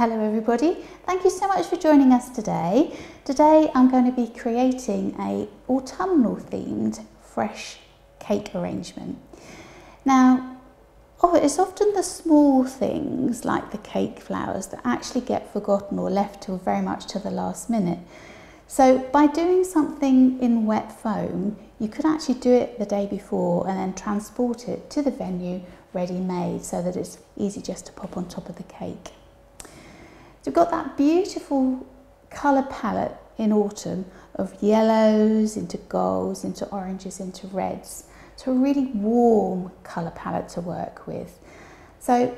Hello everybody, thank you so much for joining us today. Today I'm going to be creating a autumnal themed fresh cake arrangement. Now, oh, it's often the small things like the cake flowers that actually get forgotten or left till very much to the last minute. So by doing something in wet foam, you could actually do it the day before and then transport it to the venue ready made so that it's easy just to pop on top of the cake. So we've got that beautiful colour palette in autumn of yellows into golds, into oranges, into reds. So a really warm colour palette to work with. So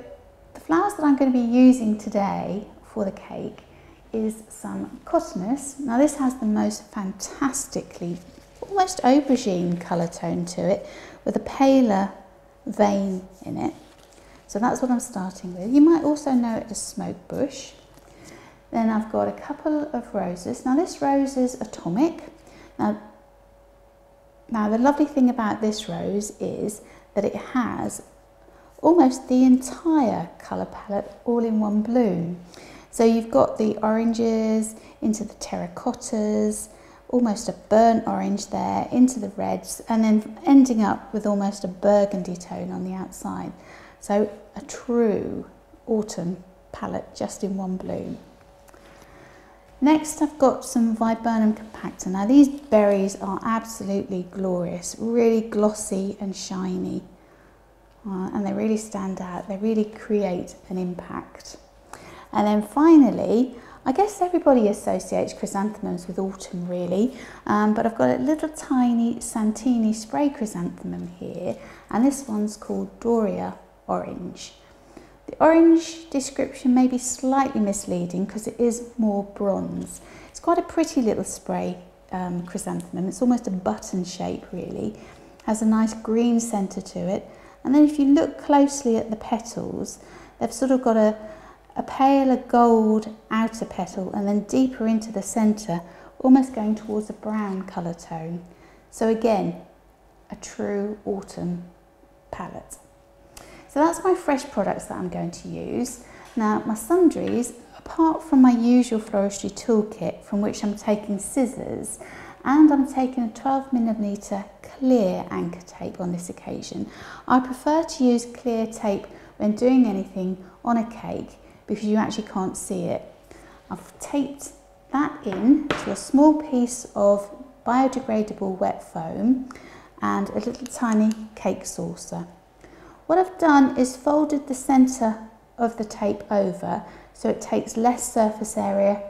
the flowers that I'm going to be using today for the cake is some Cotinus. Now this has the most fantastically, almost aubergine colour tone to it with a paler vein in it. So that's what I'm starting with. You might also know it as smoke bush. Then I've got a couple of roses. Now this rose is atomic. Now, now the lovely thing about this rose is that it has almost the entire colour palette all in one bloom. So you've got the oranges into the terracottas, almost a burnt orange there, into the reds, and then ending up with almost a burgundy tone on the outside. So a true autumn palette just in one bloom. Next I've got some Viburnum compacta. Now these berries are absolutely glorious, really glossy and shiny. Uh, and they really stand out, they really create an impact. And then finally, I guess everybody associates chrysanthemums with autumn really, um, but I've got a little tiny Santini spray chrysanthemum here, and this one's called Doria Orange. The orange description may be slightly misleading because it is more bronze. It's quite a pretty little spray um, chrysanthemum. It's almost a button shape really. Has a nice green centre to it. And then if you look closely at the petals, they've sort of got a, a paler gold outer petal and then deeper into the centre, almost going towards a brown colour tone. So again, a true autumn palette. So that's my fresh products that I'm going to use. Now my sundries, apart from my usual floristry toolkit from which I'm taking scissors and I'm taking a 12 millimeter clear anchor tape on this occasion. I prefer to use clear tape when doing anything on a cake because you actually can't see it. I've taped that in to a small piece of biodegradable wet foam and a little tiny cake saucer. What I've done is folded the centre of the tape over so it takes less surface area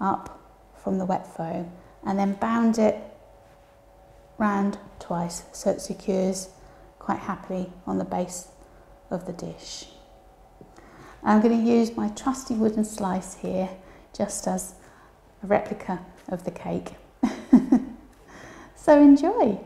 up from the wet foam and then bound it round twice so it secures quite happily on the base of the dish. I'm going to use my trusty wooden slice here just as a replica of the cake. so enjoy!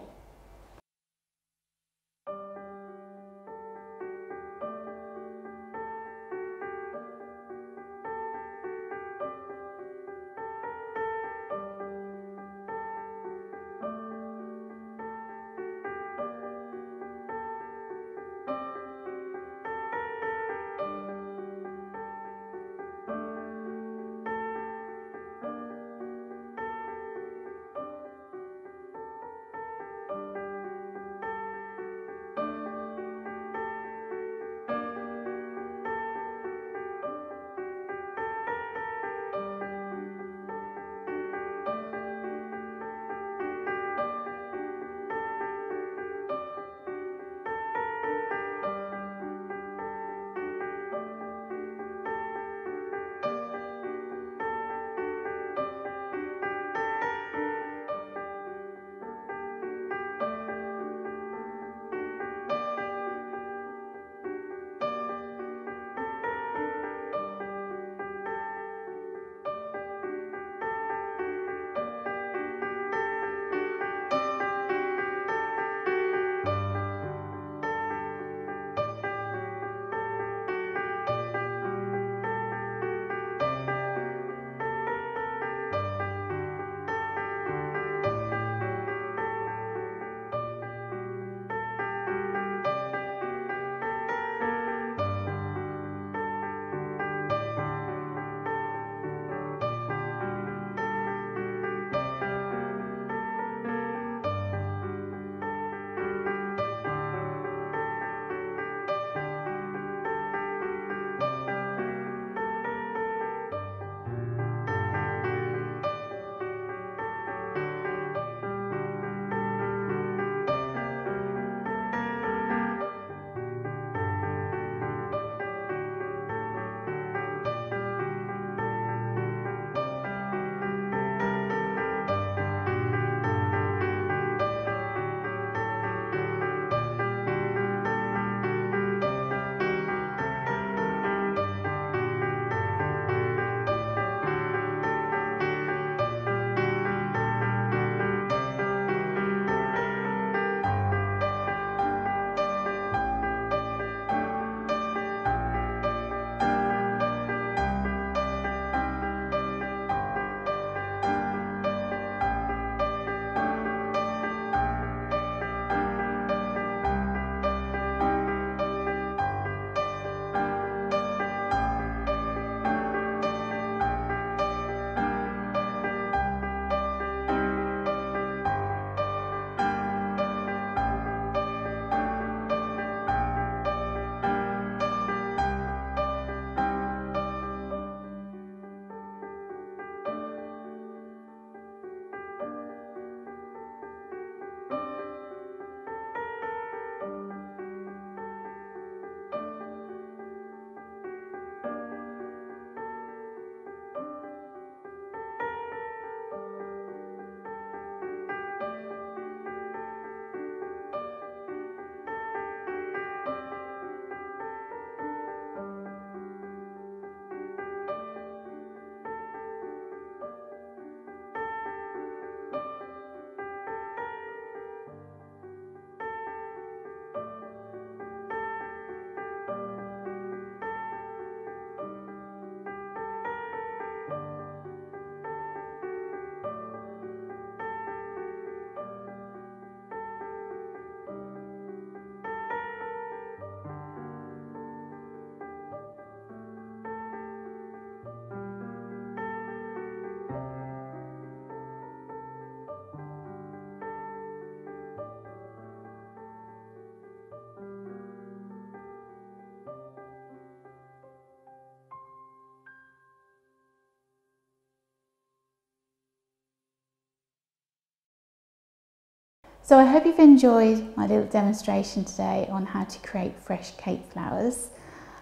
So I hope you've enjoyed my little demonstration today on how to create fresh cake flowers.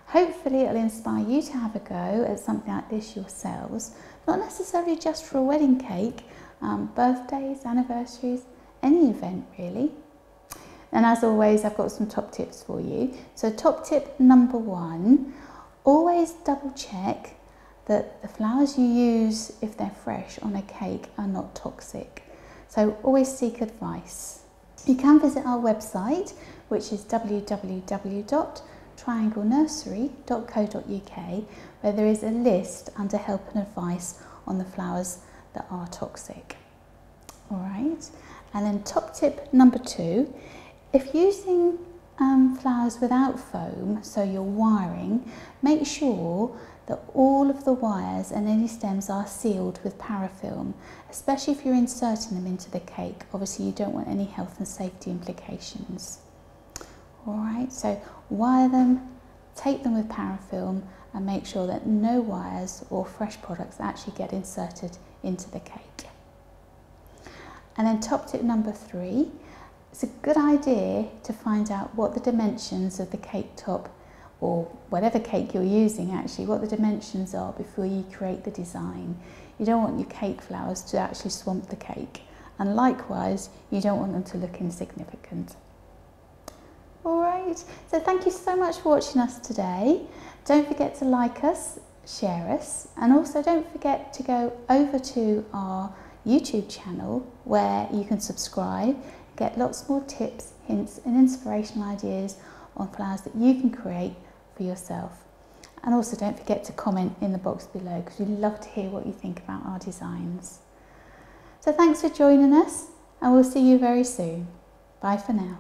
Hopefully it'll inspire you to have a go at something like this yourselves, not necessarily just for a wedding cake, um, birthdays, anniversaries, any event really. And as always, I've got some top tips for you. So top tip number one, always double check that the flowers you use, if they're fresh on a cake, are not toxic. So always seek advice. You can visit our website, which is www.trianglenursery.co.uk, where there is a list under help and advice on the flowers that are toxic. All right, and then top tip number two, if using flowers without foam, so you're wiring, make sure that all of the wires and any stems are sealed with parafilm, especially if you're inserting them into the cake. Obviously you don't want any health and safety implications. Alright, so wire them, tape them with parafilm and make sure that no wires or fresh products actually get inserted into the cake. And then top tip number three, it's a good idea to find out what the dimensions of the cake top or whatever cake you're using actually, what the dimensions are before you create the design. You don't want your cake flowers to actually swamp the cake. And likewise, you don't want them to look insignificant. All right, so thank you so much for watching us today. Don't forget to like us, share us, and also don't forget to go over to our YouTube channel where you can subscribe, get lots more tips, hints, and inspirational ideas on flowers that you can create for yourself. And also don't forget to comment in the box below because we'd love to hear what you think about our designs. So thanks for joining us and we'll see you very soon. Bye for now.